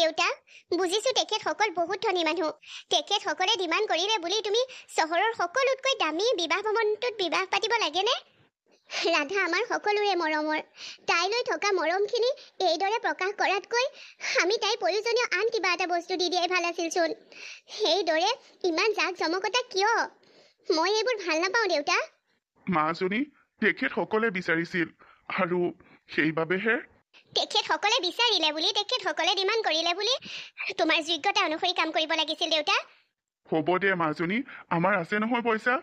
দেউতা বুজিছো তেখেতসকল বহুত ধনী মানুহ। তেখেতসকলে ডিমাণ্ড কৰিলে বুলি তুমি চহৰৰ সকলোতকৈ দামী বিবাহ ভৱনটোত বিবাহ পাতিব লাগেনে? ৰাধা আমাৰ সকলোৰে মৰমৰ। তাইলৈ থকা মৰমখিনি এইদৰে প্ৰকাশ কৰাতকৈ আমি তাইৰ প্ৰয়োজনীয় আন কিবা এটা বস্তু দি দিয়াই ভাল আছিলচোন সেইদৰে ইমান জাক জমকতা কিয়? মই এইবোৰ ভাল নাপাওঁ দেউতা। মাজনী তেখেতসকলে বিচাৰিছিল আৰু সেইবাবেহে তেখেতসকলে বিচাৰিলে বুলি তেখেতসকলে ডিমাণ্ড কৰিলে বুলি তোমাৰ যোগ্যতা অনুসৰি কাম কৰিব লাগিছিল দেউতা। হ'ব দে মাজনী আমাৰ আছে নহয় পইচা।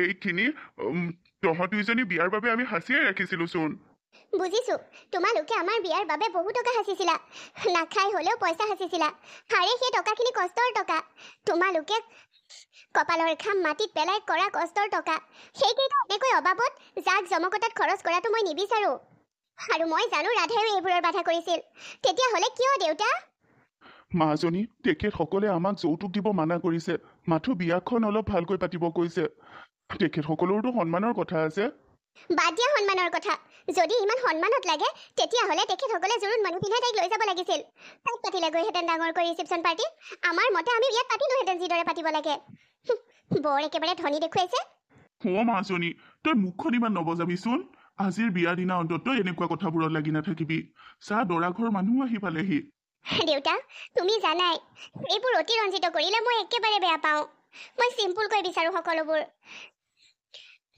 এইখিনি তহঁত দুইজনী বিয়াৰ বাবে আমি সাঁচিয়াই ৰাখিছিলো চোন। বুজিছো তোমালোকে আমাৰ বিয়াৰ বাবে বহু টকা সাঁচিছিলা নাখাই হলেও পইচা সাঁচিছিলা হাৰে সেই টকাখিনি কষ্টৰ টকা। তোমালোকে কপালৰ ঘাম মাটিত পেলাই কৰা কষ্টৰ টকা। সেইকেইটা এনেকৈ অবাবত জাক জমকতাত খৰচ কৰাটো মই নিবিচাৰো। আৰু মই জানো ৰাধাইও এইবোৰৰ বাধা কৰিছিল। তেতিয়াহ'লে কিয় দেউতা? মাজনী তেখেতসকলে আমাক যৌতুক দিব মানা কৰিছে। মাথো বিয়াখন অলপ ভালকৈ পাতিব কৈছে। তেখেতসকলৰতো সন্মানৰ কথা আছে। বাদ দিয়া সন্মানৰ কথা। যদি ইমান সন্মানত লাগে তেতিয়াহ'লে তেখেতসকলে জোৰোণ মানুহ পিন্ধাই তাইক লৈ যাব লাগিছিল। তাইক পাতিলে গৈহেঁতেন ডাঙৰকৈ ৰিচিপশ্যন পাৰ্টি। আমাৰ মতে আমি ইয়াত পাতিলোহেঁতেন যিদৰে পাতিব লাগে। বৰ একেবাৰে ধনী দেখুৱাইছে। অ মাজনী তই মুখখন ইমান নবজাবিচোন। আজিৰ বিয়াৰ দিনা অন্তত এনেকুৱা কথাবোৰত লাগি নাথাকিবি। চা দৰা ঘৰ মানুহ আহি পালেহি। দেউতা তুমি জানাই এইবোৰ অতিৰঞ্জিত কৰিলে মই একেবাৰে বেয়া পাওঁ। মই চিম্পুলকৈ বিচাৰোঁ সকলোবোৰ।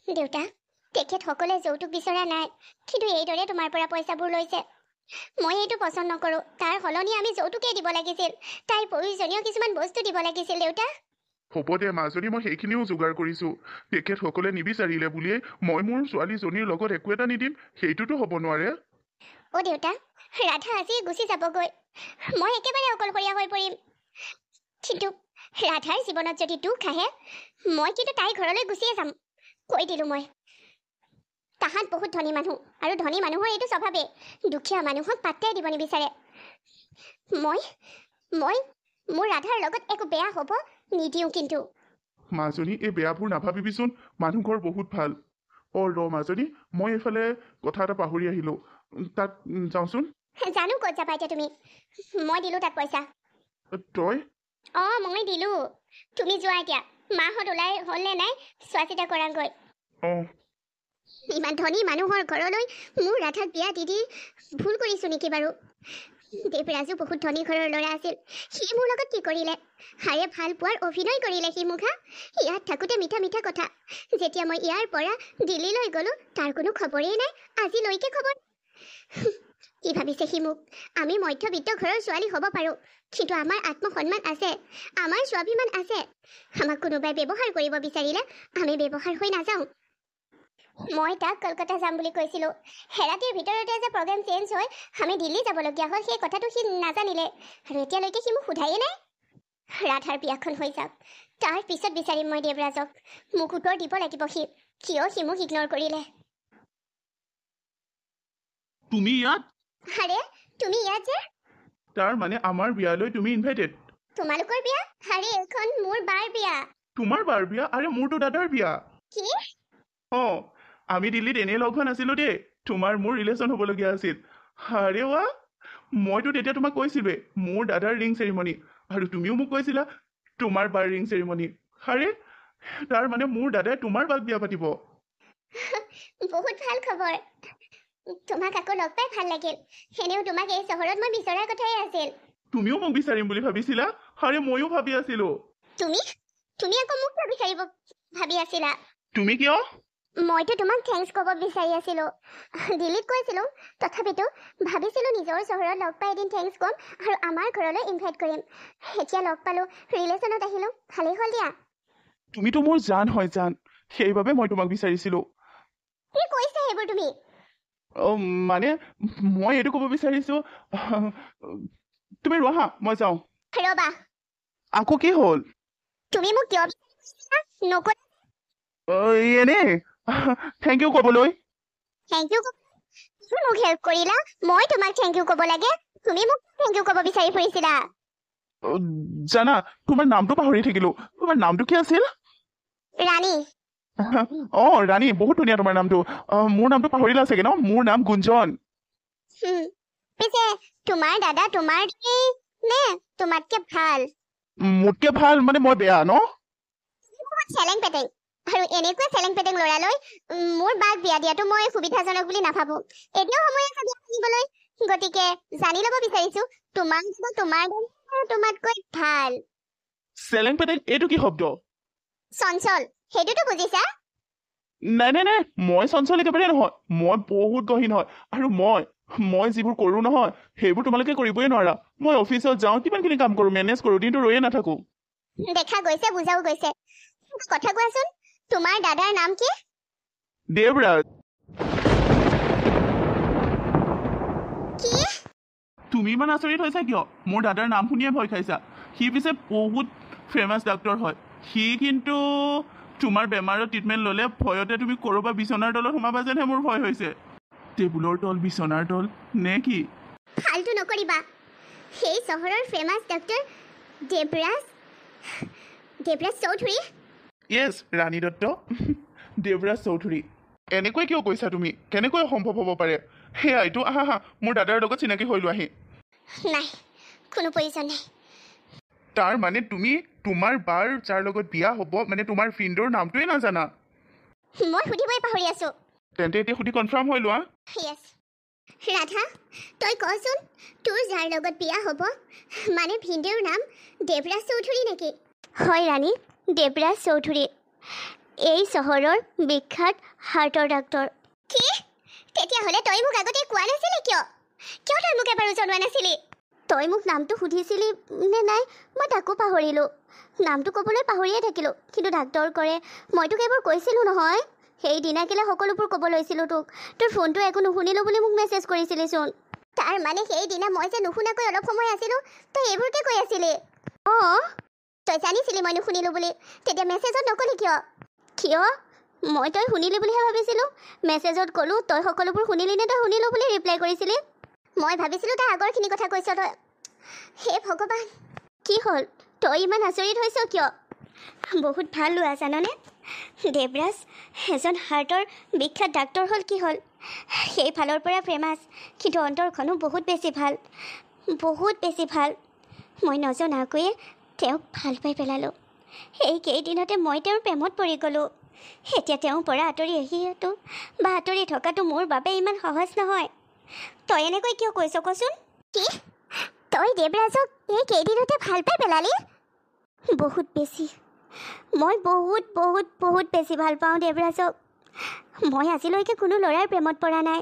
দেউতা তেখেতসকলে যৌতুক বিচৰা নাই কিন্তু এইদৰে তোমাৰ পৰা পইচাবোৰ লৈছে। মই এইটো পচন্দ নকৰোঁ। তাৰ সলনি আমি যৌতুকেই দিব লাগিছিল। তাইৰ প্ৰয়োজনীয় কিছুমান বস্তু দিব লাগিছিল দেউতা। হ'ব দে মাজনী মই সেইখিনিও যোগাৰ কৰিছো। তেখেতসকলে নিবিচাৰিলে বুলিয়ে মই মোৰ ছোৱালীজনীৰ লগত একো এটা নিদিম সেইটোতো হ'ব নোৱাৰে। অ' দেউতা ৰাধা আজি গুচি যাবগৈ। মই একেবাৰে অকলশৰীয়া হৈ পৰিম। কিন্তু ৰাধাৰ জীৱনত যদি দুখ আহে মই কিন্তু তাইৰ ঘৰলৈ গুচিয়ে যাম। কৈ দিলোঁ মই। তাহাঁত বহুত ধনী মানুহ আৰু ধনী মানুহৰ এইটো স্বভাৱেই। দুখীয়া মানুহক পাত্তাই দিব নিবিচাৰে। মই মই মোৰ ৰাধাৰ লগত একো বেয়া হ'ব নিদিওঁ কিন্তু। মাজনী এই বেয়াবোৰ নাভাবিবিচোন মানুহ ঘৰ বহুত ভাল। অ ৰ মাজনী মই এইফালে কথা এটা পাহৰি আহিলো। তাত যাওঁচোন। জানো ক'ত যাবা এতিয়া তুমি। মই দিলোঁ তাত পইচা। তই? অঁ মই দিলোঁ। তুমি যোৱা এতিয়া। মাহঁত ওলাই হ'ল নে নাই চোৱা চিতা কৰাগৈ। অ। ইমান ধনী মানুহৰ ঘৰলৈ মোৰ ৰাধাক বিয়া দি দি ভুল কৰিছোঁ নেকি বাৰু? দেৱৰাজো বহুত ধনী ঘৰৰ ল'ৰা আছিল। সি মোৰ লগত কি কৰিলে? হাৰে ভাল পোৱাৰ অভিনয় কৰিলে সি মুখা ইয়াত থাকোঁতে মিঠা মিঠা কথা। যেতিয়া মই ইয়াৰ পৰা দিল্লীলৈ গ'লোঁ তাৰ কোনো খবৰেই নাই। আজিলৈকে খবৰ কি ভাবিছে সি মোক? আমি মধ্যবিত্ত ঘৰৰ ছোৱালী হ'ব পাৰোঁ। কিন্তু আমাৰ আত্মসন্মান আছে। আমাৰ স্বাভিমান আছে। আমাক কোনোবাই ব্যৱহাৰ কৰিব বিচাৰিলে আমি ব্যৱহাৰ হৈ নাযাওঁ। মই তাক কলকাতা যাম বুলি কৈছিলোঁ। হেৰাতিৰ ভিতৰতে যে প্ৰগ্ৰেম চেঞ্জ হৈ আমি দিল্লী যাবলগীয়া হ'ল সেই কথাটো সি নাজানিলে। আৰু এতিয়ালৈকে সি মোক সোধায়েই নাই? ৰাধাৰ বিয়াখন হৈ যাওক তাৰ পিছত বিচাৰিম মই দেৱৰাজক। মোক উত্তৰ দিব লাগিব সি কিয় সি মোক ইগন'ৰ কৰিলে। তুমি ইয়াত? আৰে তুমি ইয়াত যে? তাৰ মানে আমাৰ বিয়ালৈ তুমি ইনভাইটেড তোমালোকৰ বিয়া? আৰে এইখন মোৰ বাৰ বিয়া। তোমাৰ বাৰ বিয়া আৰে মোৰতো দাদাৰ বিয়া। কি? অ। আমি দিল্লীত এনেই লগ হোৱা নাছিলো দেই। তোমাৰ মোৰ ৰিলেশ্যন হ'বলগীয়া আছিল। আৰে ৱা মইতো তেতিয়া তোমাক কৈছিলোৱে মোৰ দাদাৰ ৰিং চেৰিমনি আৰু তুমিও মোক কৈছিলা তোমাৰ বাৰ ৰিং চেৰিমনি আৰে তাৰ মানে মোৰ দাদাই তোমাৰ বাক বিয়া পাতিব। বহুত ভাল খবৰ। তোমাক আকৌ লগ পাই ভাল লাগিল। এনেও তোমাক এই চহৰত মই বিচৰাৰ কথাই আছিল। তুমিও মোক বিচাৰিম বুলি ভাবিছিলা? আৰে ময়ো ভাবি আছিলো। তুমি? তুমি আকৌ মোক বিচাৰিব ভাবি আছিলা? তুমি কিয়? মইতো তোমাক থেংকছ ক'ব বিচাৰি আছিলোঁ। দিল্লীত কৈছিলোঁ তথাপিতো ভাবিছিলোঁ নিজৰ চহৰত লগ পাই এদিন থেংকছ ক'ম আৰু আমাৰ ঘৰলৈ ইনভাইট কৰিম। এতিয়া লগ পালোঁ ৰিলেশ্যনত আহিলোঁ ভালেই হ'ল দিয়া। তুমিতো মোৰ জান হয় জান সেইবাবে মই তোমাক বিচাৰিছিলো। কি কৈছা সেইবোৰ তুমি? মানে মই এইটো ক'ব বিচাৰিছো তুমি ৰোহা মই যাওঁ। ৰ'বা। আকৌ কি হ'ল? তুমি মোক কিয় অ, এনেই। থেংক ইউ ক'বলৈ থেংক ইউ তুমি মোক হেল্প কৰিলা? মই তোমাক থেংক ইউ ক'ব লাগে। তুমি মোক থেংক ইউ ক'ব বিচাৰি ফুৰিছিলা। জানা তোমাৰ নামটো পাহৰি থাকিলো। তোমাৰ নামটো কি আছিল? ৰাণী। অ ৰাণী বহুত ধুনীয়া তোমাৰ নামটো। মোৰ নামটো পাহৰিলা চাগে ন? মোৰ নাম গুঞ্জন। পিছে তোমাৰ দাদা তোমাৰ নে তোমাতকে ভাল? মোতকে ভাল মানে মই বেয়া ন? চেলেং পেটেং আৰু এনেকুৱা চেলেং পেটেং ল'ৰালৈ মোৰ বাক বিয়া দিয়াটো মই সুবিধাজনক বুলি নাভাবো। এতিয়াও সময় আছে বিয়া ভাঙিবলৈ গতিকে জানি ল'ব বিচাৰিছো তোমাৰ দাদা তোমাৰ দাদা আৰু তোমাতকৈ ভাল। চেলেং পেটেং এইটো কি শব্দ? চঞ্চল সেইটোতো বুজিছা? নাই নাই নাই মই চঞ্চল একেবাৰে নহয় মই বহুত গহীন হয় আৰু মই মই যিবোৰ কৰোঁ নহয় সেইবোৰ তোমালোকে কৰিবই নোৱাৰা। মই অফিচত যাওঁ কিমানখিনি কাম কৰোঁ মেনেজ কৰোঁ দিনটো ৰৈয়ে নাথাকোঁ। দেখা গৈছে বুজাও গৈছে। কথা কোৱাচোন তোমাৰ দাদাৰ নাম কি? দেৱৰাজ কি? তুমি ইমান আচৰিত হৈছা কিয়? মোৰ দাদাৰ নাম শুনিয়ে ভয় খাইছা। সি পিছে বহুত ফেমাছ ডাক্তৰ হয়। সি কিন্তু তোমাৰ বেমাৰৰ ট্ৰিটমেণ্ট ল'লে ভয়তে তুমি ক'ৰবাত বিচনাৰ তলত সোমাবা যেনহে মোৰ ভয় হৈছে। টেবুলৰ তল বিচনাৰ তল নে কি? ফাল্টু নকৰিবা। সেই চহৰৰ famous doctor Devraj Devraj Chowdhury? Yes Rani Dutta Devraj Chowdhury এনেকৈ কিয় কৈছা তুমি? কেনেকৈ সম্ভৱ হ'ব পাৰে? সেয়াইতো আহা হা মোৰ দাদাৰ লগত চিনাকি হৈ লোৱাহি। নাই কোনো প্ৰয়োজন নাই। তাৰ মানে তুমি তোমাৰ বাৰ যাৰ লগত বিয়া হ'ব মানে তোমাৰ ফ্ৰেণ্ডৰ নামটোৱে নাজানা? মই সুধিবই পাহৰি আছো। তেন্তে এতিয়া সুধি কনফাৰ্ম হৈ লোৱা। য়েছ ৰাধা তই কচোন তোৰ যাৰ লগত বিয়া হ'ব মানে ভিনদেউৰ নাম দেৱৰাজ চৌধুৰী নেকি? হয় ৰাণী। দেৱৰাজ চৌধুৰী। এই চহৰৰ বিখ্যাত হাৰ্টৰ ডাক্তৰ। কি? তেতিয়াহ'লে তই মোক আগতে কোৱা নাছিলি কিয়? কিয় তই মোক এবাৰো জনোৱা নাছিলি? তই মোক নামটো সুধিছিলি নে নাই মই তাকো পাহৰিলোঁ। নামটো ক'বলৈ পাহৰিয়ে থাকিলোঁ কিন্তু ডাক্তৰ কৰে মই তোক এইবোৰ কৈছিলোঁ নহয়। সেইদিনা কেলে সকলোবোৰ ক'ব লৈছিলোঁ তোক। তোৰ ফোনটো একো নুশুনিলোঁ বুলি মোক মেছেজ কৰিছিলিচোন তাৰ মানে সেইদিনা মই যে নুশুনাকৈ অলপ সময় আছিলোঁ তই এইবোৰকে কৈ আছিলি। অঁ। তই জানিছিলি মই নুশুনিলোঁ বুলি। তেতিয়া মেছেজত নকলি কিয়? কিয়? মই তই শুনিলি বুলিহে ভাবিছিলোঁ। মেছেজত ক'লোঁ তই সকলোবোৰ শুনিলি নে তই শুনিলোঁ? বুলি ৰিপ্লাই কৰিছিলি। মই ভাবিছিলোঁ তই আগৰখিনি কথা কৈছ তই। হে ভগৱান কি হ'ল? তই ইমান আচৰিত হৈছ কিয়? বহুত ভাল লোৱা জাননে? দেৱৰাজ এজন হাৰ্টৰ বিখ্যাত ডাক্তৰ হ'ল কি হ'ল? সেইফালৰ পৰা ফেমাছ কিন্তু অন্তৰখনো বহুত বেছি ভাল। বহুত বেছি ভাল। মই নজনাকৈয়ে তেওঁক ভাল পাই পেলালোঁ। সেই কেইদিনতে মই তেওঁৰ প্ৰেমত পৰি গ'লোঁ। এতিয়া তেওঁৰ পৰা আঁতৰি আহিটো বা আঁতৰি থকাটো মোৰ বাবে ইমান সহজ নহয়। তই এনেকৈ কিয় কৈছ কচোন? কি? তই দেৱৰাজক এই কেইদিনতে ভাল পাই পেলালি? বহুত বেছি। মই বহুত বহুত বহুত বেছি ভাল পাওঁ দেৱৰাজক। মই আজিলৈকে কোনো ল'ৰাৰ প্ৰেমত পৰা নাই।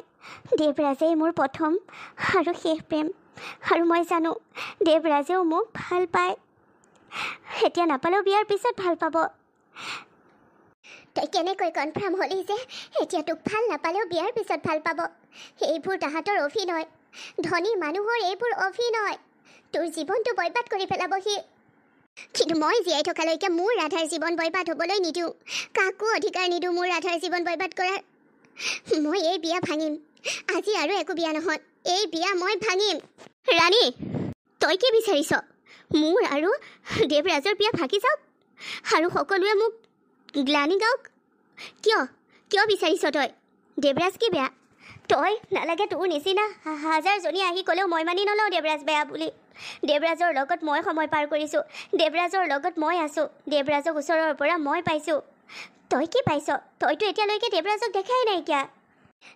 দেৱৰাজেই মোৰ প্ৰথম আৰু শেষ প্ৰেম। আৰু মই জানো দেৱৰাজেও মোক ভাল পায় এতিয়া নাপালেও বিয়াৰ পিছত ভাল পাব। তই কেনেকৈ কনফাৰ্ম হ'লি যে এতিয়া তোক ভাল নাপালেও বিয়াৰ পিছত ভাল পাব? এইবোৰ তাহাঁতৰ অভিনয়। ধনী মানুহৰ এইবোৰ অভিনয়। তোৰ জীৱনটো বৰবাদ কৰি পেলাব সি কিন্তু মই জীয়াই থকালৈকে মোৰ ৰাধাৰ জীৱন বৰবাদ হ'বলৈ নিদিওঁ। কাকো অধিকাৰ নিদিওঁ মোৰ ৰাধাৰ জীৱন বৰবাদ কৰাৰ। মই এই বিয়া ভাঙিম। আজি আৰু একো বিয়া নহয়। এই বিয়া মই ভাঙিম। ৰাণী তই কি বিচাৰিছ? মোৰ আৰু দেৱৰাজৰ বিয়া ভাগি যাওক আৰু সকলোৱে মোক গ্লানি গাওক। কিয়? কিয় বিচাৰিছ তই? দেৱৰাজ কি বেয়া? তই নালাগে তোৰ নিচিনা হাজাৰজনী আহি ক'লেও মই মানি নলওঁ দেৱৰাজ বেয়া বুলি। দেৱৰাজৰ লগত মই সময় পাৰ কৰিছোঁ। দেৱৰাজৰ লগত মই আছোঁ। দেৱৰাজক ওচৰৰ পৰা মই পাইছোঁ। তই কি পাইছ? তইতো এতিয়ালৈকে দেৱৰাজক দেখাই নাইকিয়া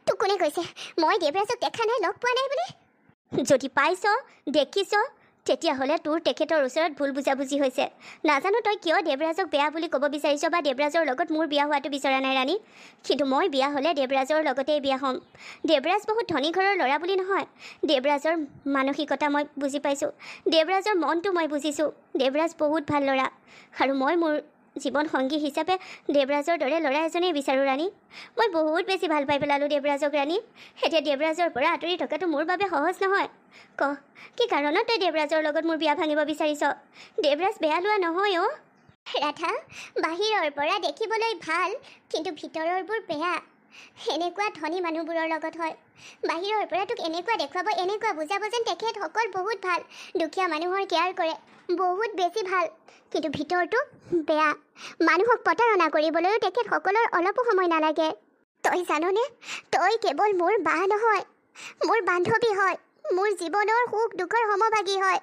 তোক কোনে কৈছে? মই দেৱৰাজক দেখা নাই লগ পোৱা নাই বুলি? যদি পাইছ দেখিছ তেতিয়াহ'লে তোৰ তেখেতৰ ওচৰত ভুল বুজাবুজি হৈছে। নাজানো তই কিয় দেৱৰাজক বেয়া বুলি ক'ব বিচাৰিছ বা দেৱৰাজৰ লগত মোৰ বিয়া হোৱাটো বিচৰা নাই ৰাণী। কিন্তু মই বিয়া হ'লে দেৱৰাজৰ লগতেই বিয়া হ'ম। দেৱৰাজ বহুত ধনী ঘৰৰ ল'ৰা বুলি নহয়। দেৱৰাজৰ মানসিকতা মই বুজি পাইছোঁ। দেৱৰাজৰ মনটো মই বুজিছোঁ। দেৱৰাজ বহুত ভাল ল'ৰা। আৰু মই মোৰ জীৱন সংগী হিচাপে দেৱৰাজৰ দৰে ল'ৰা এজনেই বিচাৰোঁ ৰাণী। মই বহুত বেছি ভাল পাই পেলালোঁ দেৱৰাজক ৰাণী। এতিয়া দেৱৰাজৰ পৰা আঁতৰি থকাটো মোৰ বাবে সহজ নহয়। ক কি কাৰণত তই দেৱৰাজৰ লগত মোৰ বিয়া ভাঙিব বিচাৰিছ? দেৱৰাজ বেয়া লোৱা নহয় অ' ৰাধা বাহিৰৰ পৰা দেখিবলৈ ভাল কিন্তু ভিতৰৰবোৰ বেয়া। এনেকুৱা ধনী মানুহবোৰৰ লগত হয়। বাহিৰৰ পৰা তোক এনেকুৱা দেখুৱাব এনেকুৱা বুজাব যেন তেখেতসকল বহুত ভাল দুখীয়া মানুহৰ কেয়াৰ কৰে বহুত বেছি ভাল। কিন্তু ভিতৰটো বেয়া। মানুহক প্ৰতাৰণা কৰিবলৈও তেখেতসকলৰ অলপো সময় নালাগে। তই জাননে? তই কেৱল মোৰ বা নহয় মোৰ বান্ধৱী হয় মোৰ জীৱনৰ সুখ দুখৰ সমভাগী হয়।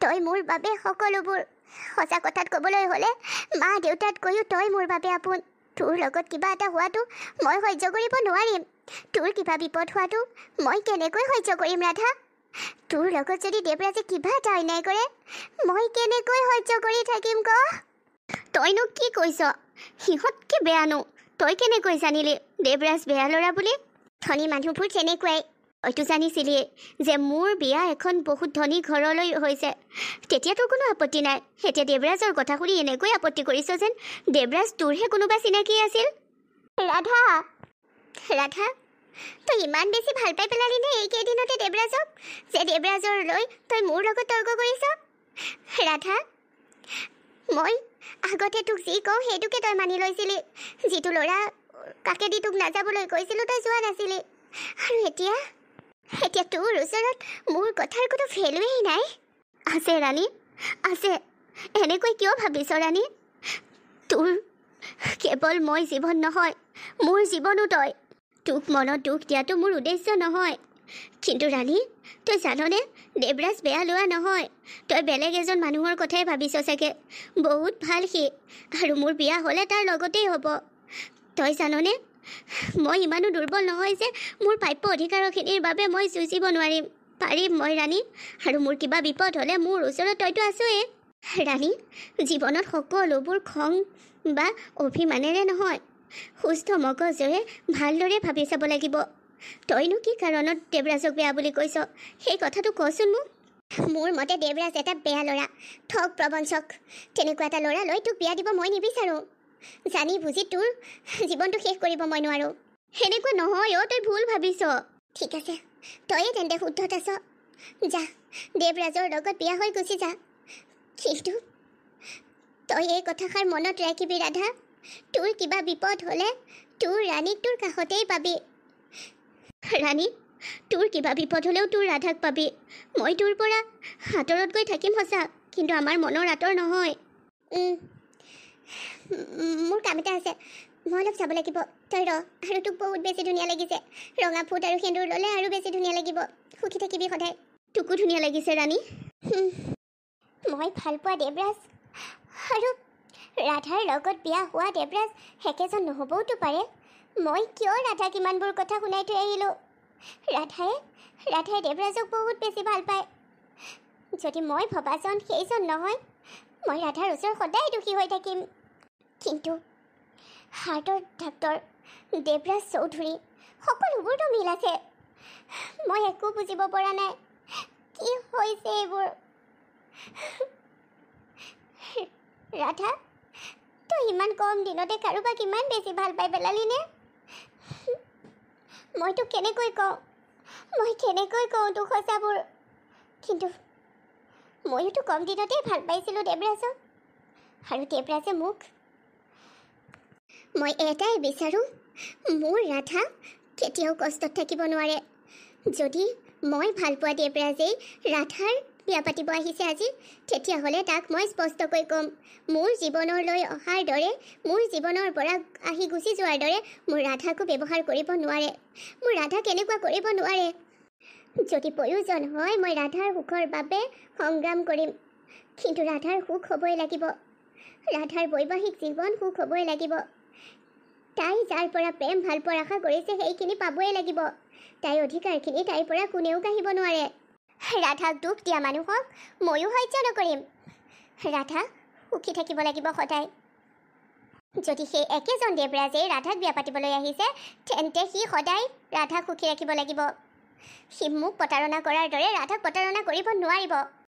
তই মোৰ বাবে সকলোবোৰ। সঁচা কথাত ক'বলৈ হ'লে মা দেউতাতকৈও তই মোৰ বাবে আপোন। তোৰ লগত কিবা এটা হোৱাটো মই সহ্য কৰিব নোৱাৰিম। তোৰ কিবা বিপদ হোৱাটো মই কেনেকৈ সহ্য কৰিম ৰাধা? তোৰ লগত যদি দেৱৰাজে কিবা এটা অন্যায় কৰে মই কেনেকৈ সহ্য কৰি থাকিম ক? তইনো কি কৈছ? সিহঁতকে বেয়ানো? তই কেনেকৈ জানিলি? দেৱৰাজ বেয়া ল'ৰা বুলি? ধনী মানুহবোৰ তেনেকুৱাই। হয়তো জানিছিলিয়ে যে মোৰ বিয়া এখন বহুত ধনী ঘৰলৈ হৈছে। তেতিয়া তোৰ কোনো আপত্তি নাই। এতিয়া দেৱৰাজৰ কথা শুনি এনেকৈ আপত্তি কৰিছ যেন দেৱৰাজ তোৰহে কোনোবা চিনাকি আছিল? ৰাধা ৰাধা তই ইমান বেছি ভাল পাই পেলালি নে এইকেইদিনতে দেৱৰাজক যে দেৱৰাজৰ লৈ তই মোৰ লগত তৰ্ক কৰিছ? ৰাধা মই আগতে তোক যি কওঁ সেইটোকে তই মানি লৈছিলি। যিটো ল'ৰা কাকেদি তোক নাযাবলৈ কৈছিলোঁ তই যোৱা নাছিলি। আৰু এতিয়া এতিয়া তোৰ ওচৰত মোৰ কথাৰ কোনো ভেলুৱেই নাই। আছে ৰাণী আছে। এনেকৈ কিয় ভাবিছ ৰাণী? তোৰ কেৱল মই জীৱন নহয় মোৰ জীৱনো তই। তোক মনত দুখ দিয়াটো মোৰ উদ্দেশ্য নহয়। কিন্তু ৰাণী তই জাননে দেৱৰাজ বেয়া লোৱা নহয়। তই বেলেগ এজন মানুহৰ কথাই ভাবিছ চাগে। বহুত ভাল সি। আৰু মোৰ বিয়া হ'লে তাৰ লগতেই হ'ব। তই জাননে মই ইমানো দুৰ্বল নহয় যে মোৰ প্ৰাপ্য অধিকাৰখিনিৰ বাবে মই যুঁজিব নোৱাৰিম। পাৰিম মই ৰাণী। আৰু মোৰ কিবা বিপদ হ'লে মোৰ ওচৰত তইতো আছোৱেই ৰাণী জীৱনত সকলোবোৰ খং বা অভিমানেৰে নহয়। সুস্থ মগজেৰে ভালদৰে ভাবি চাব লাগিব। তইনো কি কাৰণত দেৱৰাজক বেয়া বুলি কৈছ? সেই কথাটো কচোন মোক। মোৰ মতে দেৱৰাজ এটা বেয়া ল'ৰা। ঠগ প্ৰবঞ্চক। তেনেকুৱা এটা ল'ৰালৈ তোক বিয়া দিব মই নিবিচাৰোঁ। জানি বুজি তোৰ জীৱনটো শেষ কৰিব মই নোৱাৰোঁ। সেনেকুৱা নহয় অ' তই ভুল ভাবিছ। ঠিক আছে তয়ে তেন্তে শুদ্ধত আছ। যা দেৱৰাজৰ লগত বিয়া হৈ গুচি যা। কিন্তু তই এই কথাষাৰ মনত ৰাখিবি ৰাধা। তোৰ কিবা বিপদ হ'লে তোৰ ৰাণীক তোৰ কাষতেই পাবি। ৰাণী তোৰ কিবা বিপদ হ'লেও তোৰ ৰাধাক পাবি। মই তোৰ পৰা আঁতৰত গৈ থাকিম সঁচা কিন্তু আমাৰ মনৰ আঁতৰ নহয়। মোৰ কাম এটা আছে। মই অলপ চাব লাগিব। তই ৰ। আৰু তোক বহুত বেছি ধুনীয়া লাগিছে। ৰঙা ফুট আৰু সেন্দুৰ ল'লে আৰু বেছি ধুনীয়া লাগিব। সুখী থাকিবি সদায়। তোকো ধুনীয়া লাগিছে ৰাণী। মই ভাল পোৱা দেৱৰাজ। আৰু ৰাধাৰ লগত বিয়া হোৱা দেৱৰাজ একেজন নহ'বওতো পাৰে। মই কিয় ৰাধাক ইমানবোৰ কথা শুনাই থৈ আহিলোঁ? ৰাধাই ৰাধাই দেৱৰাজক বহুত বেছি ভাল পায়। যদি মই ভবাজন সেইজন নহয় মই ৰাধাৰ ওচৰত সদায় দুখী হৈ থাকিম। কিন্তু হাৰ্টৰ ডাক্তৰ দেৱৰাজ চৌধুৰী সকলোবোৰতো মিল আছে। মই একো বুজিব পৰা নাই কি হৈছে এইবোৰ? ৰাধা তই ইমান কম দিনতে কাৰোবাক ইমান বেছি ভাল পাই পেলালি নে? মই তোক কেনেকৈ কওঁ মই কেনেকৈ কওঁ তোক সঁচাবোৰ? কিন্তু ময়োতো কম দিনতেই ভাল পাইছিলোঁ দেৱৰাজক। আৰু দেৱৰাজে মোক মই এটাই বিচাৰোঁ মোৰ ৰাধা কেতিয়াও কষ্টত থাকিব নোৱাৰে। যদি মই ভাল পোৱা দেৱৰাজেই ৰাধাৰ বিয়া পাতিব আহিছে আজি তেতিয়াহ'লে তাক মই স্পষ্টকৈ ক'ম মোৰ জীৱনলৈ অহাৰ দৰে মোৰ জীৱনৰ পৰা আহি গুচি যোৱাৰ দৰে মোৰ ৰাধাকো ব্যৱহাৰ কৰিব নোৱাৰে। মোৰ ৰাধা কেনেকুৱা কৰিব নোৱাৰে? যদি প্ৰয়োজন হয় মই ৰাধাৰ সুখৰ বাবে সংগ্ৰাম কৰিম কিন্তু ৰাধাৰ সুখ হ'বই লাগিব। ৰাধাৰ বৈবাহিক জীৱন সুখ হ'বই লাগিব। তাই যাৰ পৰা প্ৰেম ভাল পোৱাৰ আশা কৰিছে সেইখিনি পাবই লাগিব। তাইৰ অধিকাৰখিনি তাইৰ পৰা কোনেও কাঢ়িব নোৱাৰে। ৰাধাক দুখ দিয়া মানুহক ময়ো সহ্য নকৰিম। ৰাধা সুখী থাকিব লাগিব সদায়। যদি সেই একেজন দেৱৰাজেই ৰাধাক বিয়া পাতিবলৈ আহিছে তেন্তে সি সদায় ৰাধাক সুখী ৰাখিব লাগিব। সি মোক প্ৰতাৰণা কৰাৰ দৰে ৰাধাক প্ৰতাৰণা কৰিব নোৱাৰিব।